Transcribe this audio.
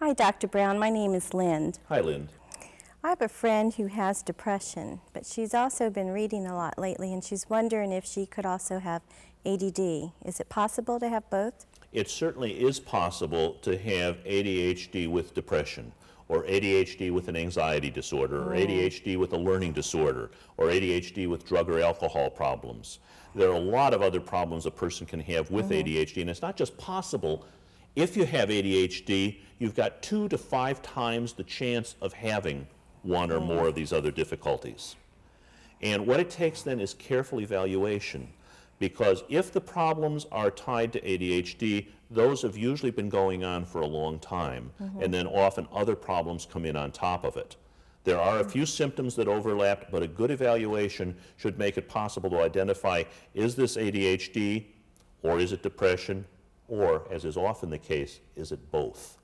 Hi, Dr. Brown. My name is Lynn. Hi, Lynn. I have a friend who has depression, but she's also been reading a lot lately, and she's wondering if she could also have ADD. Is it possible to have both? It certainly is possible to have ADHD with depression, or ADHD with an anxiety disorder, or ADHD with a learning disorder, or ADHD with drug or alcohol problems. There are a lot of other problems a person can have with mm-hmm. ADHD, and it's not just possible. If you have ADHD, you've got two to five times the chance of having one or more of these other difficulties. And what it takes then is careful evaluation. Because if the problems are tied to ADHD, those have usually been going on for a long time. Mm-hmm. And then often other problems come in on top of it. There are a few symptoms that overlap, but a good evaluation should make it possible to identify is this ADHD or is it depression or, as is often the case, is it both?